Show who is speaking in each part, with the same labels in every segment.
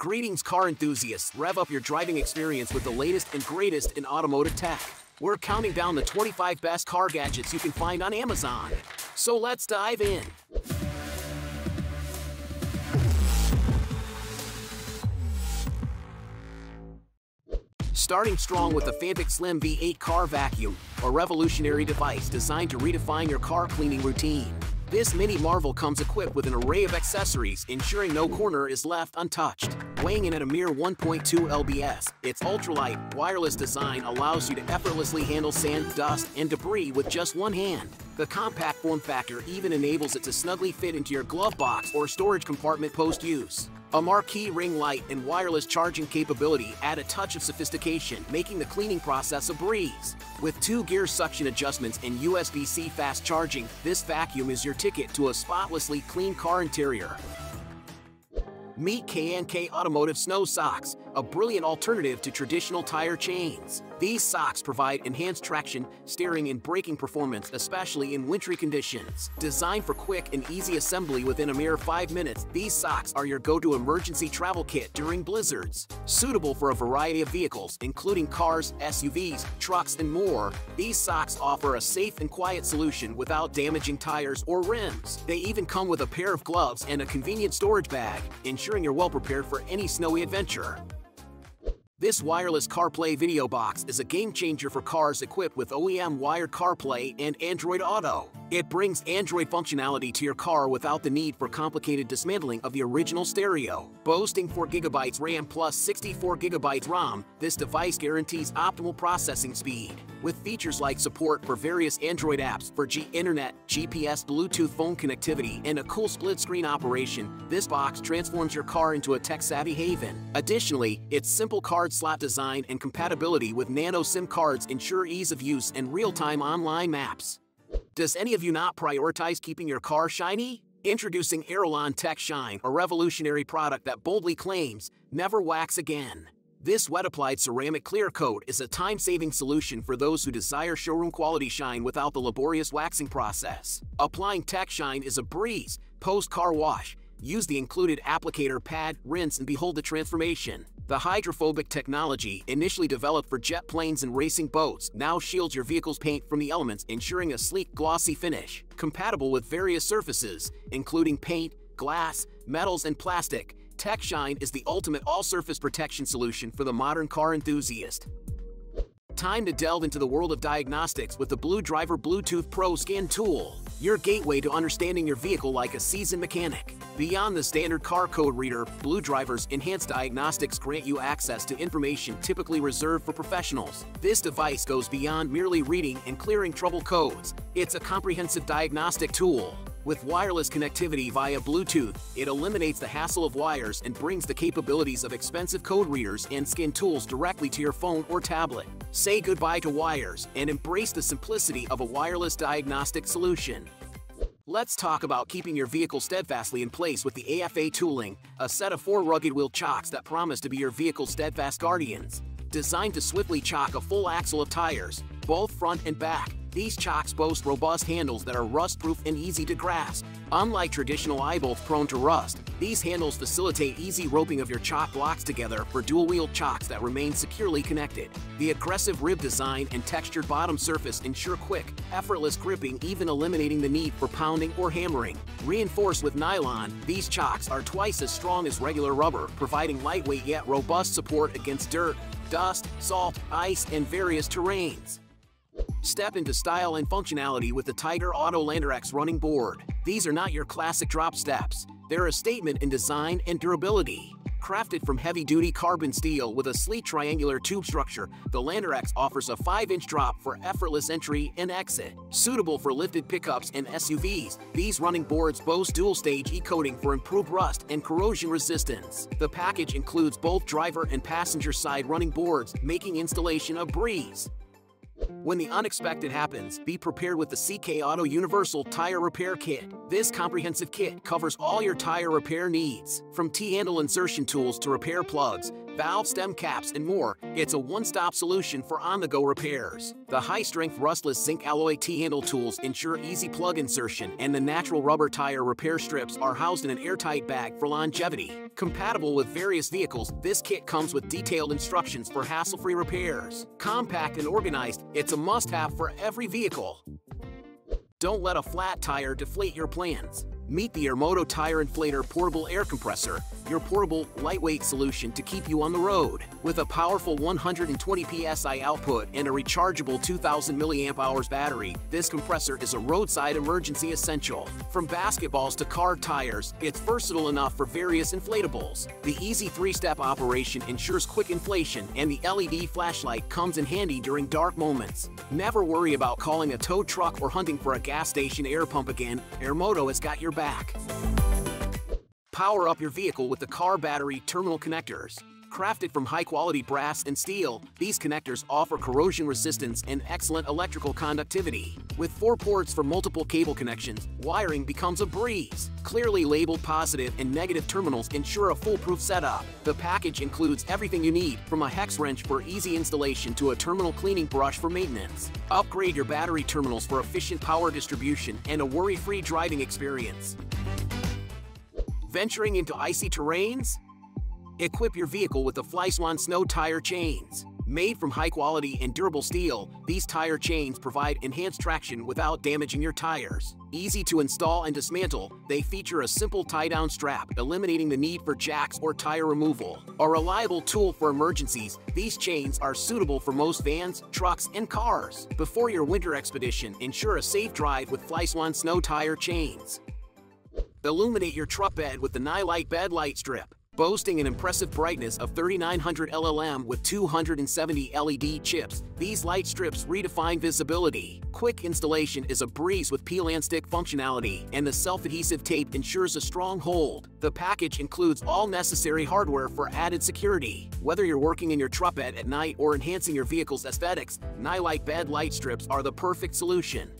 Speaker 1: Greetings car enthusiasts, rev up your driving experience with the latest and greatest in automotive tech. We're counting down the 25 best car gadgets you can find on Amazon. So let's dive in. Starting strong with the Fanttik Slim V8 car vacuum, a revolutionary device designed to redefine your car cleaning routine. This mini marvel comes equipped with an array of accessories, ensuring no corner is left untouched. Weighing in at a mere 1.2 lbs, its ultralight, wireless design allows you to effortlessly handle sand, dust, and debris with just one hand. The compact form factor even enables it to snugly fit into your glove box or storage compartment post-use. A marquee ring light and wireless charging capability add a touch of sophistication, making the cleaning process a breeze. With two gear suction adjustments and USB-C fast charging, this vacuum is your ticket to a spotlessly clean car interior. Meet K&K Automotive Snow Socks, a brilliant alternative to traditional tire chains. These socks provide enhanced traction, steering, and braking performance, especially in wintry conditions. Designed for quick and easy assembly within a mere 5 minutes, these socks are your go-to emergency travel kit during blizzards. Suitable for a variety of vehicles, including cars, SUVs, trucks, and more, these socks offer a safe and quiet solution without damaging tires or rims. They even come with a pair of gloves and a convenient storage bag, ensuring you're well prepared for any snowy adventure. This wireless CarPlay video box is a game changer for cars equipped with OEM wired CarPlay and Android Auto. It brings Android functionality to your car without the need for complicated dismantling of the original stereo. Boasting 4GB RAM plus 64GB ROM, this device guarantees optimal processing speed. With features like support for various Android apps for G Internet, GPS, Bluetooth phone connectivity, and a cool split-screen operation, this box transforms your car into a tech-savvy haven. Additionally, its simple card slot design and compatibility with nano SIM cards ensure ease of use and real-time online maps. Does any of you not prioritize keeping your car shiny? Introducing Aerolon Tech Shine, a revolutionary product that boldly claims, never wax again. This wet-applied ceramic clear coat is a time-saving solution for those who desire showroom quality shine without the laborious waxing process. Applying Tech Shine is a breeze, post-car wash. Use the included applicator pad, rinse, and behold the transformation. The hydrophobic technology, initially developed for jet planes and racing boats, now shields your vehicle's paint from the elements, ensuring a sleek, glossy finish. Compatible with various surfaces, including paint, glass, metals, and plastic, TechShine is the ultimate all-surface protection solution for the modern car enthusiast. Time to delve into the world of diagnostics with the Blue Driver Bluetooth Pro Scan tool, your gateway to understanding your vehicle like a seasoned mechanic. Beyond the standard car code reader, Blue Driver's enhanced diagnostics grant you access to information typically reserved for professionals. This device goes beyond merely reading and clearing trouble codes. It's a comprehensive diagnostic tool. With wireless connectivity via Bluetooth, it eliminates the hassle of wires and brings the capabilities of expensive code readers and scan tools directly to your phone or tablet. Say goodbye to wires and embrace the simplicity of a wireless diagnostic solution. Let's talk about keeping your vehicle steadfastly in place with the AFA tooling, a set of four rugged wheel chocks that promise to be your vehicle's steadfast guardians. Designed to swiftly chock a full axle of tires, both front and back, these chocks boast robust handles that are rust-proof and easy to grasp. Unlike traditional eye bolts prone to rust, these handles facilitate easy roping of your chock blocks together for dual-wheeled chocks that remain securely connected. The aggressive rib design and textured bottom surface ensure quick, effortless gripping even eliminating the need for pounding or hammering. Reinforced with nylon, these chocks are twice as strong as regular rubber, providing lightweight yet robust support against dirt, dust, salt, ice, and various terrains. Step into style and functionality with the Tiger Autolander X running board. These are not your classic drop steps. They're a statement in design and durability. Crafted from heavy-duty carbon steel with a sleek triangular tube structure, the Lander X offers a 5-inch drop for effortless entry and exit. Suitable for lifted pickups and SUVs, these running boards boast dual-stage e-coating for improved rust and corrosion resistance. The package includes both driver and passenger side running boards, making installation a breeze. When the unexpected happens, be prepared with the CK Auto Universal Tire Repair Kit. This comprehensive kit covers all your tire repair needs. From T-handle insertion tools to repair plugs, valve stem caps, and more, it's a one-stop solution for on-the-go repairs. The high-strength rustless zinc alloy T-handle tools ensure easy plug insertion, and the natural rubber tire repair strips are housed in an airtight bag for longevity. Compatible with various vehicles, this kit comes with detailed instructions for hassle-free repairs. Compact and organized, it's a must-have for every vehicle. Don't let a flat tire deflate your plans. Meet the Airmoto Tire Inflator Portable Air Compressor, your portable, lightweight solution to keep you on the road. With a powerful 120 psi output and a rechargeable 2000 mAh battery, this compressor is a roadside emergency essential. From basketballs to car tires, it's versatile enough for various inflatables. The easy three-step operation ensures quick inflation, and the LED flashlight comes in handy during dark moments. Never worry about calling a tow truck or hunting for a gas station air pump again, Airmoto has got your back. Power up your vehicle with the car battery terminal connectors. Crafted from high-quality brass and steel, these connectors offer corrosion resistance and excellent electrical conductivity. With four ports for multiple cable connections, wiring becomes a breeze. Clearly labeled positive and negative terminals ensure a foolproof setup. The package includes everything you need, from a hex wrench for easy installation to a terminal cleaning brush for maintenance. Upgrade your battery terminals for efficient power distribution and a worry-free driving experience. Venturing into icy terrains? Equip your vehicle with the FlySwan Snow Tire Chains. Made from high-quality and durable steel, these tire chains provide enhanced traction without damaging your tires. Easy to install and dismantle, they feature a simple tie-down strap, eliminating the need for jacks or tire removal. A reliable tool for emergencies, these chains are suitable for most vans, trucks, and cars. Before your winter expedition, ensure a safe drive with FlySwan Snow Tire Chains. Illuminate your truck bed with the Nilight Bed Light Strip. Boasting an impressive brightness of 3900 LLM with 270 LED chips, these light strips redefine visibility. Quick installation is a breeze with peel and stick functionality, and the self-adhesive tape ensures a strong hold. The package includes all necessary hardware for added security. Whether you're working in your truck bed at night or enhancing your vehicle's aesthetics, Nilight Bed Light Strips are the perfect solution.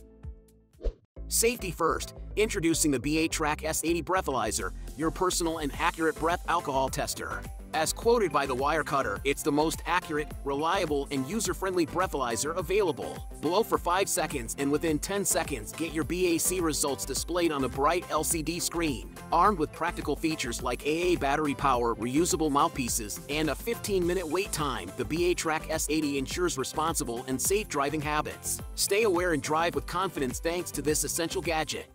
Speaker 1: Safety first, introducing the BACtrack S80 Breathalyzer, your personal and accurate breath alcohol tester. As quoted by the Wirecutter, it's the most accurate, reliable, and user-friendly breathalyzer available. Blow for 5 seconds and within 10 seconds get your BAC results displayed on a bright LCD screen. Armed with practical features like AA battery power, reusable mouthpieces, and a 15-minute wait time, the BACtrack S80 ensures responsible and safe driving habits. Stay aware and drive with confidence thanks to this essential gadget.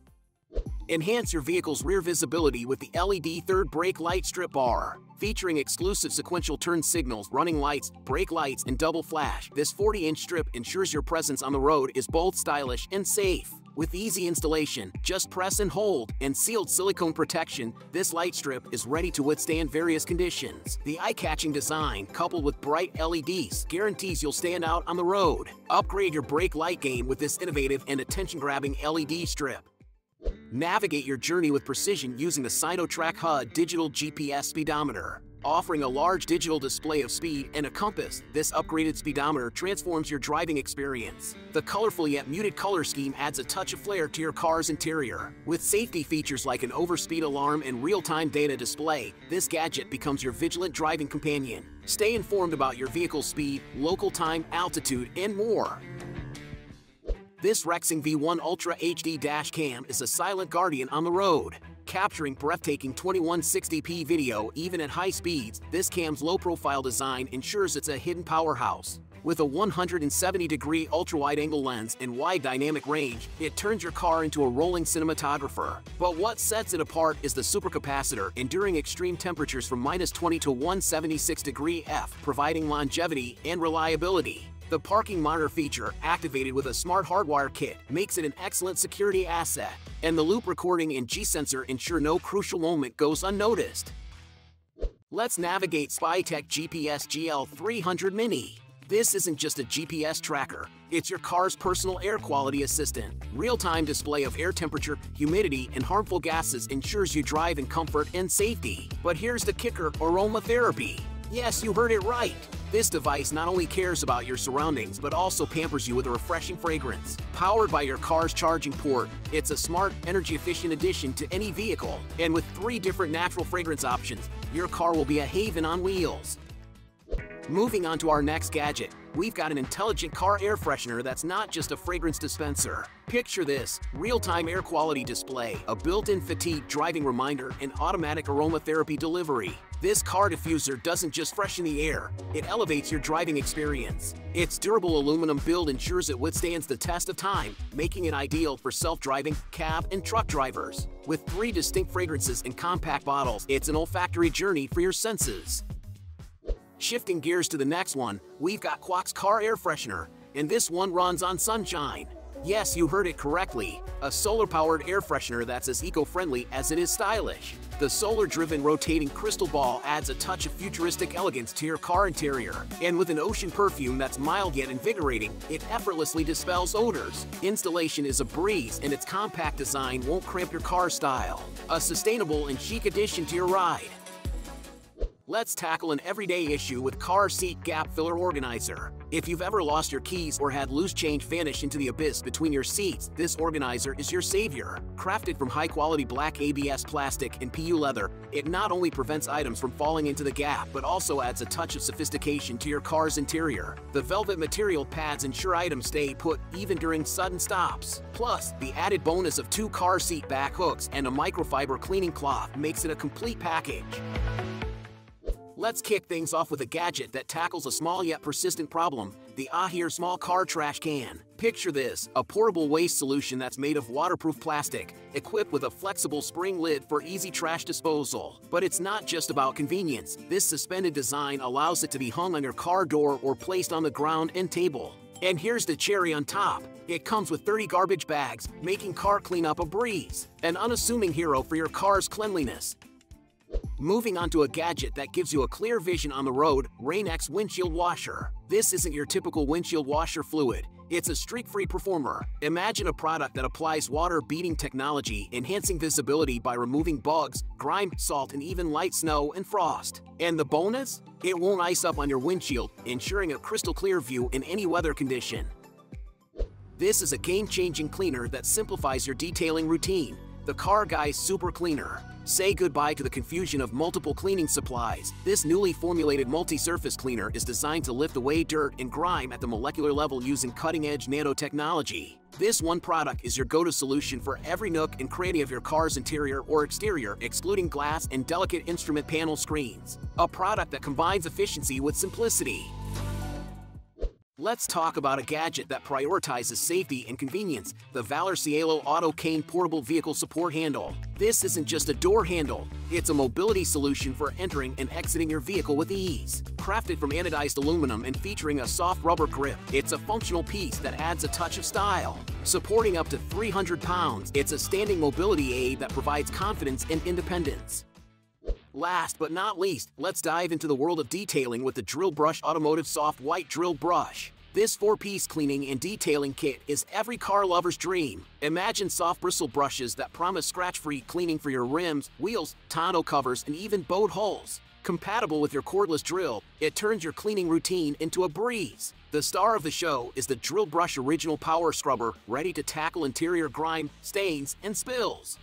Speaker 1: Enhance your vehicle's rear visibility with the LED third brake light strip bar. Featuring exclusive sequential turn signals, running lights, brake lights, and double flash, this 40-inch strip ensures your presence on the road is both stylish and safe. With easy installation, just press and hold, and sealed silicone protection, this light strip is ready to withstand various conditions. The eye-catching design, coupled with bright LEDs, guarantees you'll stand out on the road. Upgrade your brake light game with this innovative and attention-grabbing LED strip. Navigate your journey with precision using the Sinotrack HUD digital GPS speedometer. Offering a large digital display of speed and a compass, this upgraded speedometer transforms your driving experience. The colorful yet muted color scheme adds a touch of flair to your car's interior. With safety features like an overspeed alarm and real-time data display, this gadget becomes your vigilant driving companion. Stay informed about your vehicle's speed, local time, altitude, and more. This Rexing V1 Ultra HD dash cam is a silent guardian on the road. Capturing breathtaking 2160p video even at high speeds, this cam's low-profile design ensures it's a hidden powerhouse. With a 170-degree ultra-wide-angle lens and wide dynamic range, it turns your car into a rolling cinematographer. But what sets it apart is the supercapacitor, enduring extreme temperatures from minus 20 to 176 degree F, providing longevity and reliability. The parking monitor feature, activated with a smart hardwire kit, makes it an excellent security asset, and the loop recording and G-sensor ensure no crucial moment goes unnoticed. Let's navigate Spytec GPS GL300 Mini. This isn't just a GPS tracker, it's your car's personal air quality assistant. Real-time display of air temperature, humidity, and harmful gases ensures you drive in comfort and safety. But here's the kicker, aromatherapy. Yes, you heard it right. This device not only cares about your surroundings but also pampers you with a refreshing fragrance. Powered by your car's charging port, it's a smart, energy-efficient addition to any vehicle. And with three different natural fragrance options, your car will be a haven on wheels. Moving on to our next gadget, we've got an intelligent car air freshener that's not just a fragrance dispenser. Picture this, real-time air quality display, a built-in fatigue driving reminder, and automatic aromatherapy delivery. This car diffuser doesn't just freshen the air, it elevates your driving experience. Its durable aluminum build ensures it withstands the test of time, making it ideal for self-driving, cab, and truck drivers. With three distinct fragrances in compact bottles, it's an olfactory journey for your senses. Shifting gears to the next one, we've got Quax Car Air Freshener, and this one runs on sunshine. Yes, you heard it correctly, a solar-powered air freshener that's as eco-friendly as it is stylish. The solar-driven rotating crystal ball adds a touch of futuristic elegance to your car interior, and with an ocean perfume that's mild yet invigorating, it effortlessly dispels odors. Installation is a breeze, and its compact design won't cramp your car style. A sustainable and chic addition to your ride. Let's tackle an everyday issue with Car Seat Gap Filler Organizer. If you've ever lost your keys or had loose change vanish into the abyss between your seats, this organizer is your savior. Crafted from high-quality black ABS plastic and PU leather, it not only prevents items from falling into the gap, but also adds a touch of sophistication to your car's interior. The velvet material pads ensure items stay put even during sudden stops. Plus, the added bonus of two car seat back hooks and a microfiber cleaning cloth makes it a complete package. Let's kick things off with a gadget that tackles a small yet persistent problem, the Ahir Small Car Trash Can. Picture this, a portable waste solution that's made of waterproof plastic, equipped with a flexible spring lid for easy trash disposal. But it's not just about convenience. This suspended design allows it to be hung on your car door or placed on the ground and table. And here's the cherry on top. It comes with 30 garbage bags, making car cleanup a breeze. An unassuming hero for your car's cleanliness. Moving on to a gadget that gives you a clear vision on the road, Rain-X Windshield Washer. This isn't your typical windshield washer fluid. It's a streak-free performer. Imagine a product that applies water-beating technology, enhancing visibility by removing bugs, grime, salt, and even light snow and frost. And the bonus? It won't ice up on your windshield, ensuring a crystal clear view in any weather condition. This is a game-changing cleaner that simplifies your detailing routine. The Car Guy Super Cleaner. Say goodbye to the confusion of multiple cleaning supplies. This newly formulated multi-surface cleaner is designed to lift away dirt and grime at the molecular level using cutting-edge nanotechnology. This one product is your go-to solution for every nook and cranny of your car's interior or exterior, excluding glass and delicate instrument panel screens. A product that combines efficiency with simplicity. Let's talk about a gadget that prioritizes safety and convenience, the Valor Cielo Auto Cane Portable Vehicle Support Handle. This isn't just a door handle, it's a mobility solution for entering and exiting your vehicle with ease. Crafted from anodized aluminum and featuring a soft rubber grip, it's a functional piece that adds a touch of style. Supporting up to 300 pounds, it's a standing mobility aid that provides confidence and independence. Last but not least, let's dive into the world of detailing with the Drill Brush Automotive Soft White Drill Brush. This four-piece cleaning and detailing kit is every car lover's dream. Imagine soft bristle brushes that promise scratch-free cleaning for your rims, wheels, tonneau covers, and even boat hulls. Compatible with your cordless drill, it turns your cleaning routine into a breeze. The star of the show is the Drill Brush Original Power Scrubber, ready to tackle interior grime, stains, and spills.